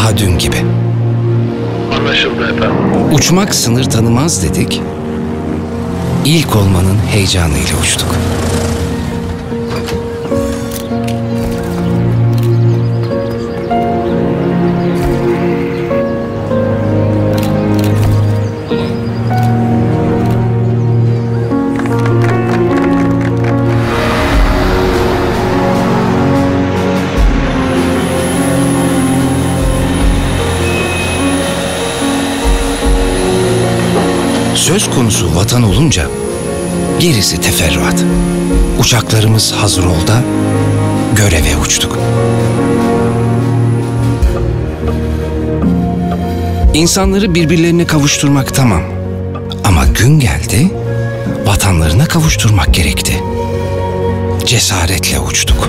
Daha dün gibi. Anlaşıldı efendim. Uçmak sınır tanımaz dedik. İlk olmanın heyecanıyla uçtuk. Söz konusu vatan olunca gerisi teferruat. Uçaklarımız hazır oldu, göreve uçtuk. İnsanları birbirlerine kavuşturmak tamam. Ama gün geldi, vatanlarına kavuşturmak gerekti. Cesaretle uçtuk.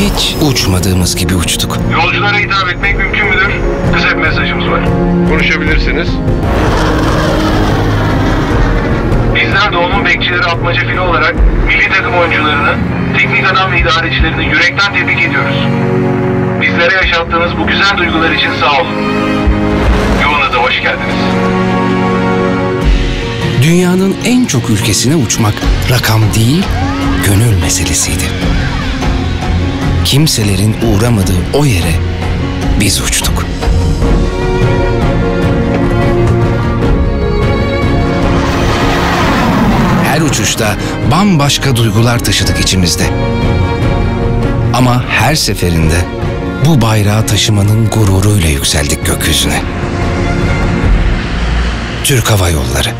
hiç uçmadığımız gibi uçtuk. Yolculara hitap etmek mümkün müdür? Kısa bir mesajımız var. Konuşabilirsiniz. Bizler doğumun bekçileri atmaca fili olarak milli takım oyuncularını, teknik adam ve idarecilerini yürekten tebrik ediyoruz. Bizlere yaşattığınız bu güzel duygular için sağ olun. Yolunuza hoş geldiniz. Dünyanın en çok ülkesine uçmak rakam değil, gönül meselesiydi. Kimselerin uğramadığı o yere biz uçtuk. Her uçuşta bambaşka duygular taşıdık içimizde. Ama her seferinde bu bayrağı taşımanın gururuyla yükseldik gökyüzüne. Türk Hava Yolları